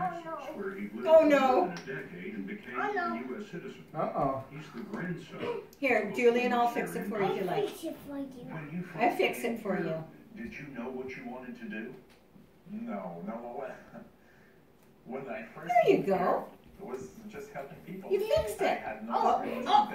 Texas, oh, where he lived Oh, no. more a decade and became Oh, no. a U.S. citizen. Uh-oh. He's the grandson. Here, Julian, I'll fix it for you if you like. fix it for you. I first fix it for you. Did you know what you wanted to do? No, no, when, I first There you go. here, it was just helping people. You fixed it. I had no Oh, oh.